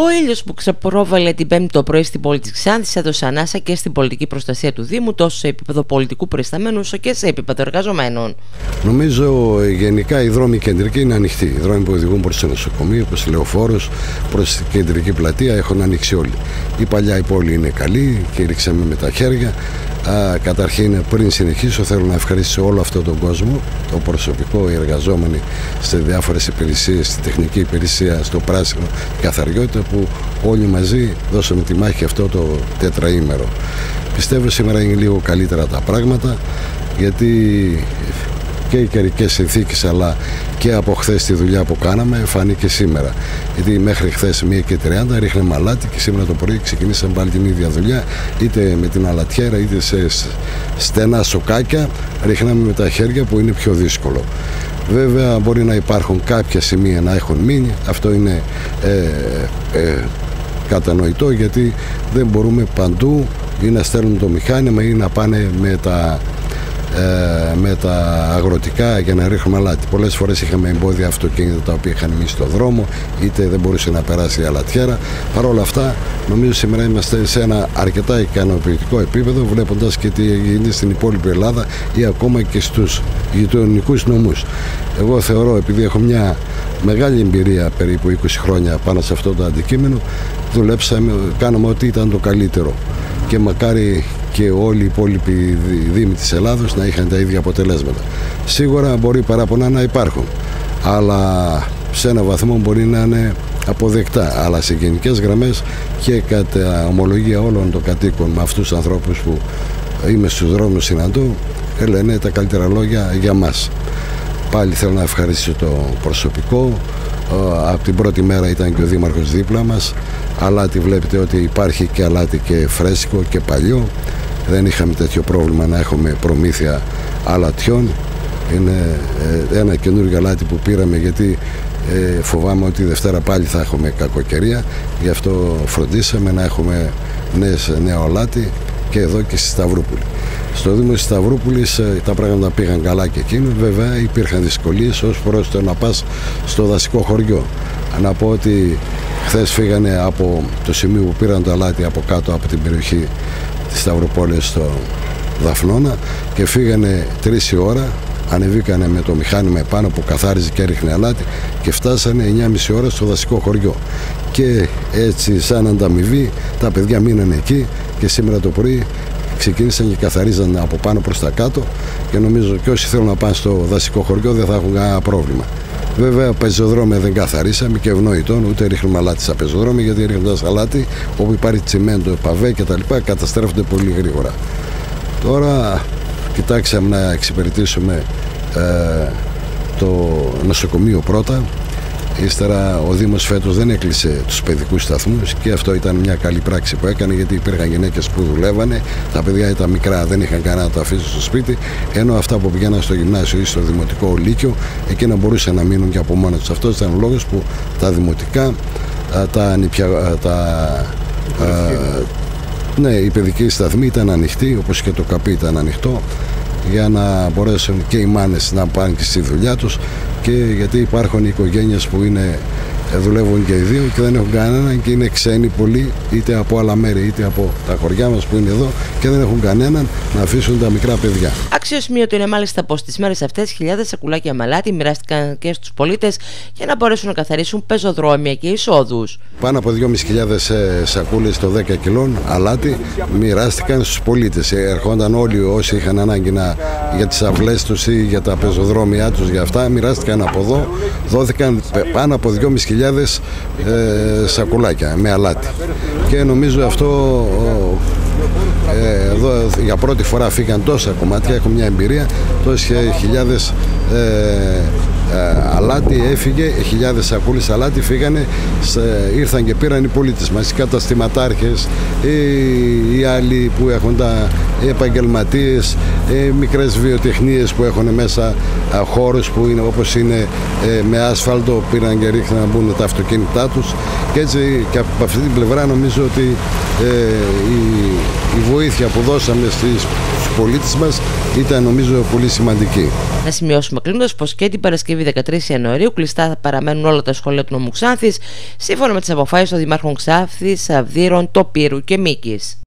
Ο ήλιος που ξεπρόβαλε την Πέμπτη το πρωί στην πόλη της Ξάνθης έδωσε ανάσα και στην πολιτική προστασία του Δήμου, τόσο σε επίπεδο πολιτικού προϊσταμένου όσο και σε επίπεδο εργαζομένων. Νομίζω γενικά οι δρόμοι κεντρικοί είναι ανοιχτοί. Οι δρόμοι που οδηγούν προς το νοσοκομείο, προς τη λεωφόρος, προς την κεντρική πλατεία έχουν ανοίξει όλοι. Η παλιά η πόλη είναι καλή και ρίξαμε με τα χέρια. Α, καταρχήν, πριν συνεχίσω, θέλω να ευχαριστήσω όλο αυτόν τον κόσμο, το προσωπικό, οι εργαζόμενοι σε διάφορες υπηρεσίες, στη τεχνική υπηρεσία, στο πράσινο, καθαριότητα που όλοι μαζί δώσαμε τη μάχη αυτό το τετραήμερο. Πιστεύω σήμερα είναι λίγο καλύτερα τα πράγματα γιατί και οι καιρικές συνθήκες αλλά και από χθες τη δουλειά που κάναμε φάνηκε σήμερα. Γιατί μέχρι χθες 1 και 30 ρίχνε μαλάτι και σήμερα το πρωί ξεκινήσαμε πάλι την ίδια δουλειά είτε με την αλατιέρα είτε σε στενά σοκάκια ρίχναμε με τα χέρια που είναι πιο δύσκολο. Βέβαια μπορεί να υπάρχουν κάποια σημεία να έχουν μείνει, αυτό είναι ε, ε, κατανοητό γιατί δεν μπορούμε παντού ή να στέλνουν το μηχάνημα ή να πάνε με τα ε, με τα αγροτικά για να ρίχνουμε αλάτι. Πολλές φορές είχαμε εμπόδια αυτοκίνητα τα οποία είχαν μείνει στο δρόμο, είτε δεν μπορούσε να περάσει η αλατιέρα. Παρ' όλα αυτά, νομίζω σήμερα είμαστε σε ένα αρκετά ικανοποιητικό επίπεδο, βλέποντας και τι γίνεται στην υπόλοιπη Ελλάδα ή ακόμα και στους γειτονικούς νομούς. Εγώ θεωρώ, επειδή έχω μια μεγάλη εμπειρία περίπου 20 χρόνια πάνω σε αυτό το αντικείμενο, δουλέψαμε, κάναμε ό,τι ήταν το καλύτερο και μακάρι και όλοι οι υπόλοιποι δήμοι της Ελλάδος να είχαν τα ίδια αποτελέσματα. Σίγουρα μπορεί παράπονα να υπάρχουν, αλλά σε ένα βαθμό μπορεί να είναι αποδεκτά, αλλά σε γενικές γραμμές και κατά ομολογία όλων των κατοίκων με αυτούς τους ανθρώπους που είμαι στους δρόμους συναντώ, λένε τα καλύτερα λόγια για μας. Πάλι θέλω να ευχαριστήσω το προσωπικό, από την πρώτη μέρα ήταν και ο Δήμαρχος δίπλα μας αλάτι βλέπετε ότι υπάρχει και αλάτι και φρέσκο και παλιό δεν είχαμε τέτοιο πρόβλημα να έχουμε προμήθεια αλατιών είναι ε, ένα καινούργιο αλάτι που πήραμε γιατί ε, φοβάμαι ότι Δευτέρα πάλι θα έχουμε κακοκαιρία γι' αυτό φροντίσαμε να έχουμε νέες, νέο αλάτι και εδώ και στη Σταυρούπολη. Στο Δήμο της Σταυρούπολης ε, τα πράγματα πήγαν καλά και εκείνο. Βέβαια υπήρχαν δυσκολίες ως προς το να πας στο δασικό χωριό. Να πω ότι χθες φύγανε από το σημείο που πήραν το αλάτι από κάτω από την περιοχή τη Σταυροπόλη στο Δαφνώνα και φύγανε τρεις η ώρα. Ανεβήκανε με το μηχάνημα επάνω που καθάριζε και έριχνε αλάτι και φτάσανε 9.30 ώρα στο δασικό χωριό. Και έτσι, σαν ανταμοιβή, τα παιδιά μείνανε εκεί και σήμερα το πρωί ξεκίνησαν και καθαρίζαν από πάνω προς τα κάτω και νομίζω και όσοι θέλουν να πάνε στο δασικό χωριό δεν θα έχουν κανένα πρόβλημα. Βέβαια, πεζοδρόμια δεν καθαρίσαμε και ευνοητών, ούτε ρίχνουμε αλάτι στα πεζοδρόμια γιατί ρίχνοντα αλάτι όπου υπάρχει τσιμέντο, παβέ κτλ. καταστρέφονται πολύ γρήγορα. Τώρα κοιτάξαμε να εξυπηρετήσουμε ε, το νοσοκομείο πρώτα Ύστερα ο Δήμος φέτος δεν έκλεισε τους παιδικούς σταθμούς και αυτό ήταν μια καλή πράξη που έκανε γιατί υπήρχαν γυναίκες που δουλεύανε, τα παιδιά ήταν μικρά, δεν είχαν κανένα να τα αφήσουν στο σπίτι, ενώ αυτά που πηγαίναν στο γυμνάσιο ή στο δημοτικό λύκειο, εκείνα μπορούσαν να μείνουν και από μόνα τους. Αυτός ήταν ο λόγος που τα δημοτικά, τα, νηπια, τα ναι, η παιδική σταθμή ήταν ανοιχτή, όπως και το καπί ήταν ανοιχτό για να μπορέσουν και οι μάνες να πάνε και στη δουλειά τους και γιατί υπάρχουν οικογένειες που είναι ε, δουλεύουν και οι δύο και δεν έχουν κανέναν και είναι ξένοι πολλοί είτε από άλλα μέρη είτε από τα χωριά μας που είναι εδώ και δεν έχουν κανέναν να αφήσουν τα μικρά παιδιά. Αξιοσημείωτο είναι μάλιστα πως τις μέρες αυτές χιλιάδες σακουλάκια μαλάτι μοιράστηκαν και στους πολίτες για να μπορέσουν να καθαρίσουν πεζοδρόμια και εισόδους. Πάνω από 2.500 ε, σακούλες το 10 κιλών αλάτι μοιράστηκαν στους πολίτες. Ε, ερχόνταν όλοι όσοι είχαν ανάγκη να, για τις αυλές τους ή για τα πεζοδρόμια τους για αυτά μοιράστηκαν από εδώ. Δόθηκαν πάνω από 2.500 ε, σακουλάκια με αλάτι. Και νομίζω αυτό ε, εδώ για πρώτη φορά φύγαν τόσα κομμάτια, έχω μια εμπειρία, τόσες χιλιάδες ε, ε, αλάτι έφυγε, χιλιάδες σακούλες αλάτι φύγανε, ήρθαν και πήραν οι πολίτες μας, οι καταστηματάρχες, οι, οι άλλοι που έχουν τα επαγγελματίες, οι μικρές βιοτεχνίες που έχουν μέσα χώρους που είναι όπως είναι με άσφαλτο πήραν και ρίχναν να μπουν τα αυτοκίνητά τους. Και έτσι και από αυτή την πλευρά νομίζω ότι η, η βοήθεια που δώσαμε στις πολίτης μας ήταν νομίζω πολύ σημαντική. Να σημειώσουμε κλείνοντας πως και την Παρασκευή 13 Ιανουαρίου κλειστά θα παραμένουν όλα τα σχολεία του νομού Ξάνθης σύμφωνα με τις αποφάσεις των Δημάρχων Ξάνθης, Αυδείρων, Τοπύρου και Μίκης.